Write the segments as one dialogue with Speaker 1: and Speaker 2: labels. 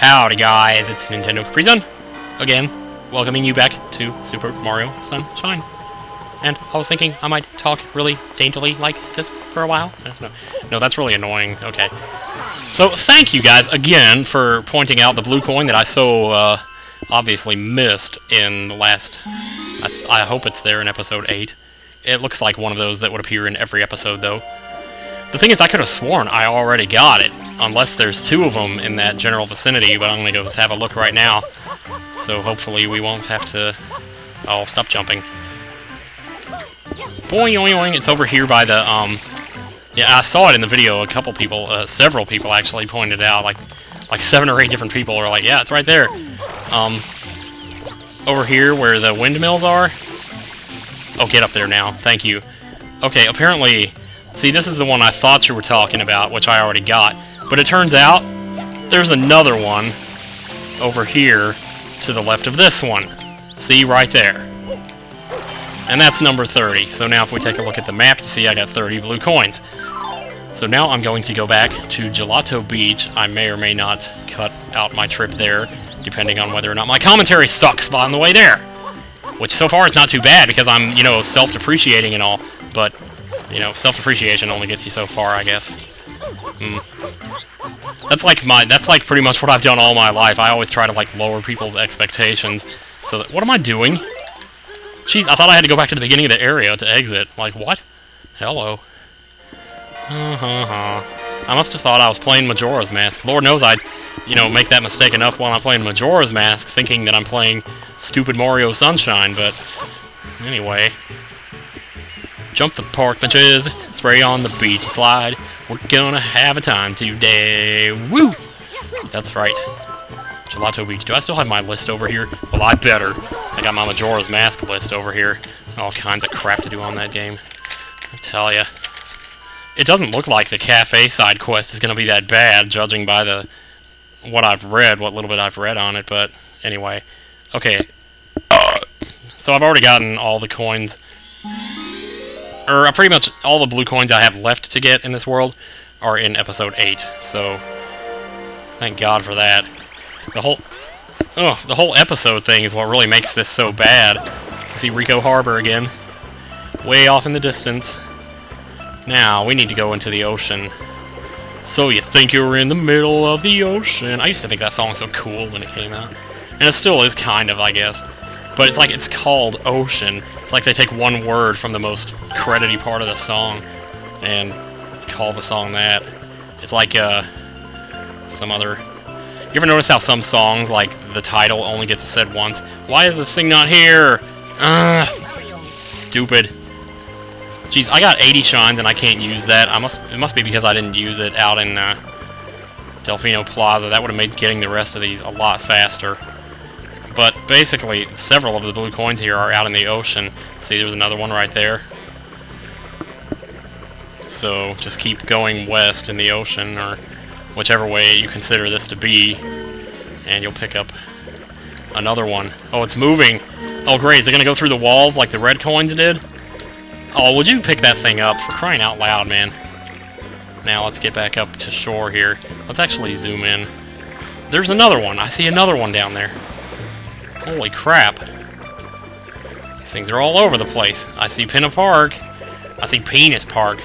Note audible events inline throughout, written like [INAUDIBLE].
Speaker 1: Howdy guys, it's Nintendo Capri Sun, again, welcoming you back to Super Mario Sunshine. And I was thinking I might talk really daintily like this for a while. No, no that's really annoying. Okay. So thank you guys again for pointing out the blue coin that I so uh, obviously missed in the last... I, I hope it's there in episode 8. It looks like one of those that would appear in every episode, though. The thing is, I could have sworn I already got it, unless there's two of them in that general vicinity, but I'm going to go have a look right now. So hopefully we won't have to... Oh, stop jumping. Boing, boing, boing. It's over here by the, um... Yeah, I saw it in the video. A couple people, uh, several people actually pointed out. Like, like seven or eight different people were like, yeah, it's right there. Um, over here where the windmills are. Oh, get up there now. Thank you. Okay, apparently... See, this is the one I thought you were talking about, which I already got. But it turns out, there's another one over here to the left of this one. See, right there. And that's number 30. So now if we take a look at the map, you see I got 30 blue coins. So now I'm going to go back to Gelato Beach. I may or may not cut out my trip there, depending on whether or not my commentary sucks on the way there. Which so far is not too bad, because I'm, you know, self-depreciating and all, but, you know, self-depreciation only gets you so far, I guess. Hmm. That's like my, that's like pretty much what I've done all my life. I always try to, like, lower people's expectations. So that, what am I doing? Jeez, I thought I had to go back to the beginning of the area to exit. Like, what? Hello. Uh-huh. I must have thought I was playing Majora's Mask. Lord knows I'd, you know, make that mistake enough while I'm playing Majora's Mask, thinking that I'm playing stupid Mario Sunshine, but... Anyway. Jump the park benches, spray on the beach slide. We're gonna have a time today. Woo! That's right. Gelato Beach. Do I still have my list over here? Well, I better. I got my Majora's Mask list over here. All kinds of crap to do on that game. I tell ya. It doesn't look like the cafe side quest is going to be that bad, judging by the what I've read, what little bit I've read on it, but anyway. Okay. So I've already gotten all the coins, or uh, pretty much all the blue coins I have left to get in this world are in Episode 8, so thank God for that. The whole, oh, the whole episode thing is what really makes this so bad. See Ricco Harbor again, way off in the distance. Now, we need to go into the ocean. So you think you're in the middle of the ocean. I used to think that song was so cool when it came out. And it still is kind of, I guess. But it's like, it's called Ocean. It's like they take one word from the most credity part of the song and call the song that. It's like, uh, some other... You ever notice how some songs, like, the title only gets said once? Why is this thing not here? Ugh! Stupid. Jeez, I got 80 shines and I can't use that. I must it must be because I didn't use it out in uh, Delfino Plaza. That would have made getting the rest of these a lot faster. But basically, several of the blue coins here are out in the ocean. See, there's another one right there. So just keep going west in the ocean, or whichever way you consider this to be, and you'll pick up another one. Oh, it's moving! Oh great, is it gonna go through the walls like the red coins did? Oh, would you pick that thing up? For crying out loud, man. Now let's get back up to shore here. Let's actually zoom in. There's another one. I see another one down there. Holy crap. These things are all over the place. I see Pinna Park. I see Penis Park.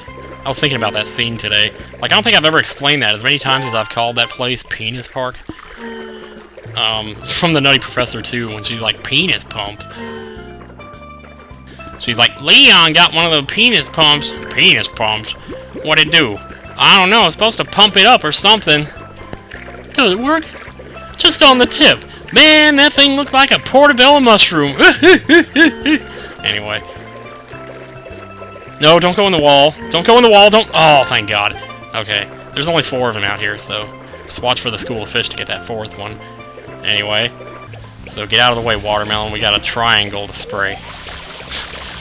Speaker 1: I was thinking about that scene today. Like, I don't think I've ever explained that as many times as I've called that place Penis Park. Um, [LAUGHS] it's from the Nutty Professor, too, when she's like, penis pumps. She's like, Leon got one of the penis pumps. Penis pumps? What'd it do? I don't know, it's supposed to pump it up or something. Does it work? Just on the tip. Man, that thing looked like a portobello mushroom. [LAUGHS] anyway. No, don't go in the wall. Don't go in the wall, don't... Oh, thank God. Okay. There's only four of them out here, so... Just watch for the school of fish to get that fourth one. Anyway. So get out of the way, watermelon. We got a triangle to spray.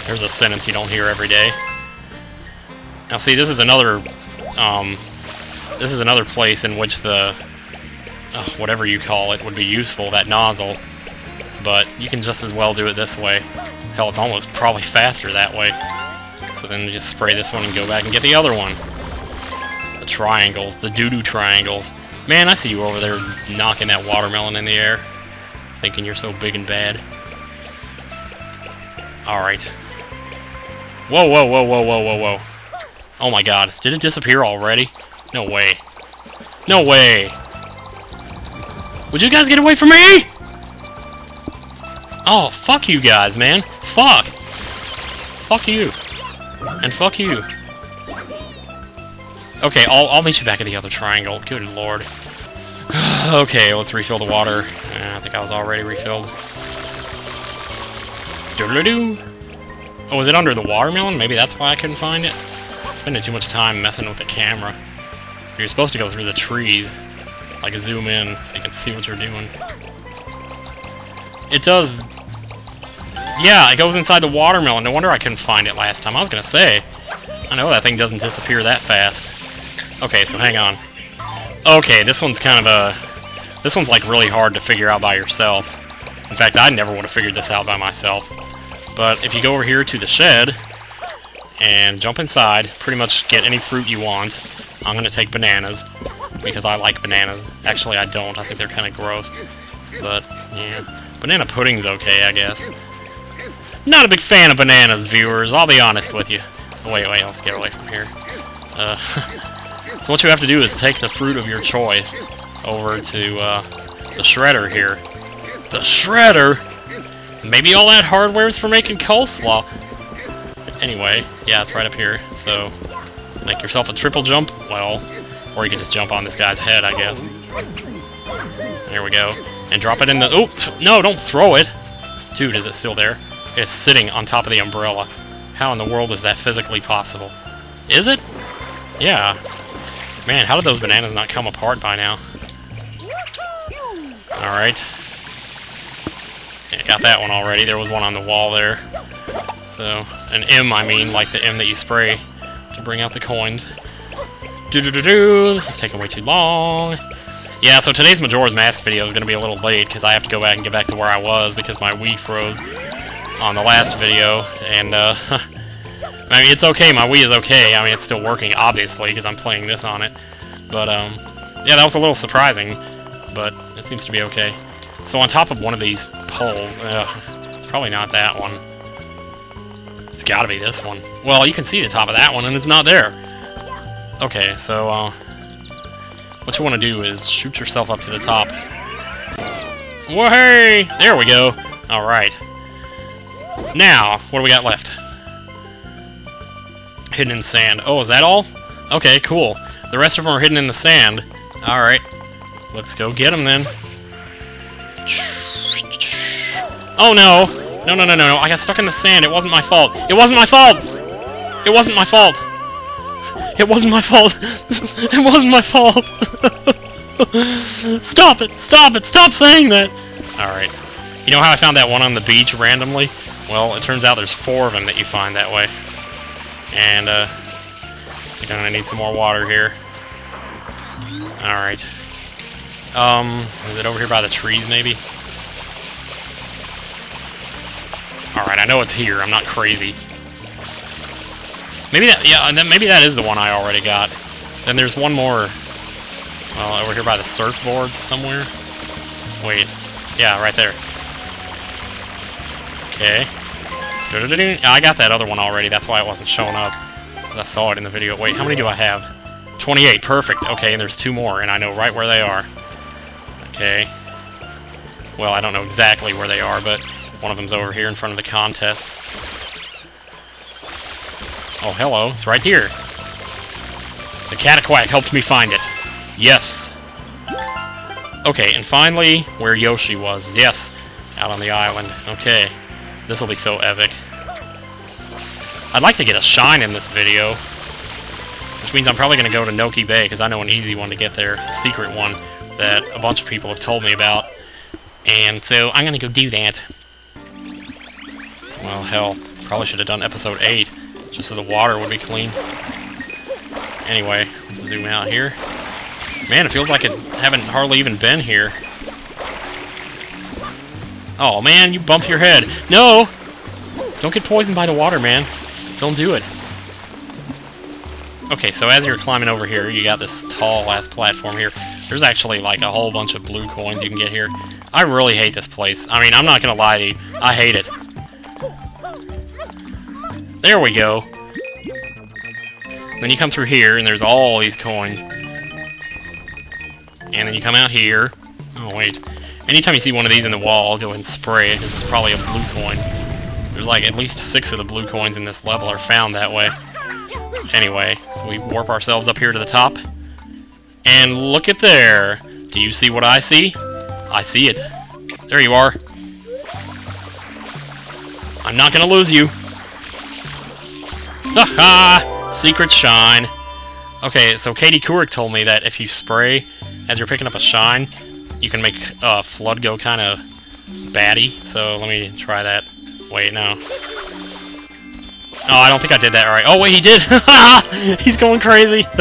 Speaker 1: There's a sentence you don't hear every day. Now see, this is another, um, this is another place in which the, uh, whatever you call it, would be useful, that nozzle. But you can just as well do it this way. Hell, it's almost probably faster that way. So then just spray this one and go back and get the other one. The triangles, the doo-doo triangles. Man, I see you over there knocking that watermelon in the air. Thinking you're so big and bad. Alright. Whoa, whoa, whoa, whoa, whoa, whoa, whoa. Oh my god. Did it disappear already? No way. No way! Would you guys get away from me? Oh, fuck you guys, man. Fuck! Fuck you. And fuck you. Okay, I'll, I'll meet you back at the other triangle. Good lord. [SIGHS] okay, let's refill the water. I think I was already refilled. Doodle-doo! Oh, was it under the watermelon? Maybe that's why I couldn't find it? Spending too much time messing with the camera. You're supposed to go through the trees. Like, zoom in so you can see what you're doing. It does... Yeah, it goes inside the watermelon. No wonder I couldn't find it last time. I was gonna say, I know that thing doesn't disappear that fast. Okay, so hang on. Okay, this one's kind of a... This one's, like, really hard to figure out by yourself. In fact, I never would have figured this out by myself. But if you go over here to the shed, and jump inside, pretty much get any fruit you want. I'm gonna take bananas, because I like bananas. Actually, I don't. I think they're kind of gross. But, yeah. Banana pudding's okay, I guess. Not a big fan of bananas, viewers. I'll be honest with you. Oh, wait, wait, let's get away from here. Uh, [LAUGHS] so what you have to do is take the fruit of your choice over to uh, the shredder here. The shredder? Maybe all that hardware's for making coleslaw. Anyway, yeah, it's right up here. So, make yourself a triple jump. Well, or you can just jump on this guy's head, I guess. There we go. And drop it in the... Oh, no, don't throw it! Dude, is it still there? It's sitting on top of the umbrella. How in the world is that physically possible? Is it? Yeah. Man, how did those bananas not come apart by now? Alright. Yeah, got that one already. There was one on the wall there. So, an M, I mean, like the M that you spray to bring out the coins. Do do do do. This is taking way too long. Yeah, so today's Majora's Mask video is going to be a little late because I have to go back and get back to where I was because my Wii froze on the last video, and uh, [LAUGHS] I mean, it's okay, my Wii is okay, I mean, it's still working, obviously, because I'm playing this on it, but, um, yeah, that was a little surprising, but it seems to be okay. So on top of one of these poles, uh, it's probably not that one. It's gotta be this one. Well, you can see the top of that one, and it's not there. Okay, so, uh, what you want to do is shoot yourself up to the top. Whoa, hey! There we go. Alright. Now, what do we got left? Hidden in sand. Oh, is that all? Okay, cool. The rest of them are hidden in the sand. Alright. Let's go get them then. Oh no! No, no, no, no, no. I got stuck in the sand. It wasn't my fault. It wasn't my fault! It wasn't my fault! It wasn't my fault! [LAUGHS] it wasn't my fault! [LAUGHS] Stop it! Stop it! Stop saying that! Alright. You know how I found that one on the beach randomly? Well, it turns out there's four of them that you find that way. And, uh, you're gonna need some more water here. Alright. Um, is it over here by the trees, maybe? Alright, I know it's here. I'm not crazy. Maybe that, yeah, then maybe that is the one I already got. Then there's one more, well, over here by the surfboards somewhere. Wait, yeah, right there. Okay. I got that other one already, that's why it wasn't showing up. I saw it in the video. Wait, how many do I have? 28, perfect. Okay, and there's two more, and I know right where they are. Okay. Well, I don't know exactly where they are, but one of them's over here in front of the contest. Oh, hello. It's right here. The Cataquack helped me find it. Yes. Okay, and finally, where Yoshi was. Yes, out on the island. Okay. This will be so epic. I'd like to get a shine in this video. Which means I'm probably going to go to Noki Bay, because I know an easy one to get there. Secret one that a bunch of people have told me about. And so I'm going to go do that. Well, hell. Probably should have done episode 8, just so the water would be clean. Anyway, let's zoom out here. Man, it feels like I haven't hardly even been here. Oh, man, you bump your head. No! Don't get poisoned by the water, man. Don't do it. Okay, so as you're climbing over here, you got this tall-ass platform here. There's actually like a whole bunch of blue coins you can get here. I really hate this place. I mean, I'm not gonna lie to you. I hate it. There we go. Then you come through here, and there's all these coins. And then you come out here. Oh, wait. Anytime you see one of these in the wall, go ahead and spray it, because it's probably a blue coin. There's like at least six of the blue coins in this level are found that way. Anyway, so we warp ourselves up here to the top. And look at there. Do you see what I see? I see it. There you are. I'm not gonna lose you. Haha! [LAUGHS] Secret shine. Okay, so Katie Couric told me that if you spray as you're picking up a shine, you can make uh, FLUDD go kind of batty. So let me try that. Wait, no. Oh, I don't think I did that right. Oh, wait, he did! [LAUGHS] He's going crazy! [LAUGHS]